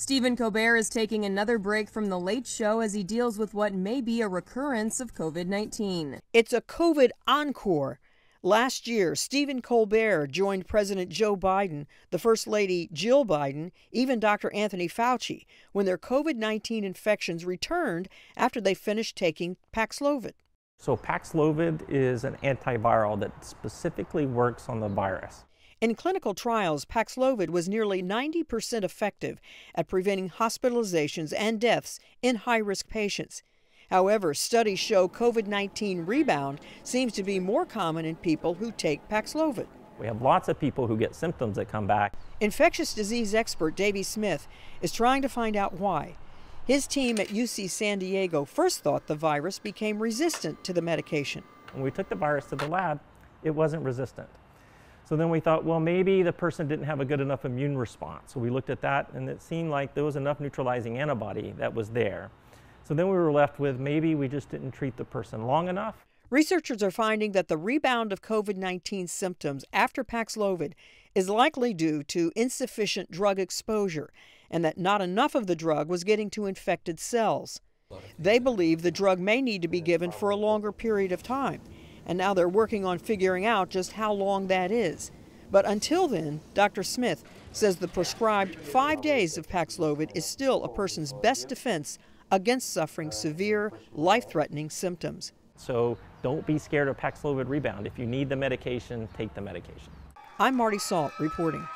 Stephen Colbert is taking another break from The Late Show as he deals with what may be a recurrence of COVID 19. It's a COVID encore. Last year, Stephen Colbert joined President Joe Biden, the First Lady Jill Biden, even Dr. Anthony Fauci when their COVID 19 infections returned after they finished taking Paxlovid. So, Paxlovid is an antiviral that specifically works on the virus. In clinical trials, Paxlovid was nearly 90% effective at preventing hospitalizations and deaths in high risk patients. However, studies show COVID 19 rebound seems to be more common in people who take Paxlovid. We have lots of people who get symptoms that come back. Infectious disease expert Davey Smith is trying to find out why. His team at UC San Diego first thought the virus became resistant to the medication. When we took the virus to the lab, it wasn't resistant. So then we thought, well, maybe the person didn't have a good enough immune response. So we looked at that and it seemed like there was enough neutralizing antibody that was there. So then we were left with maybe we just didn't treat the person long enough. Researchers are finding that the rebound of COVID 19 symptoms after Paxlovid is likely due to insufficient drug exposure and that not enough of the drug was getting to infected cells. They believe the drug may need to be given for a longer period of time and now they're working on figuring out just how long that is. But until then, Dr. Smith says the prescribed five days of Paxlovid is still a person's best defense against suffering severe, life threatening symptoms. So don't be scared of Paxlovid rebound. If you need the medication, take the medication. I'm Marty Salt reporting.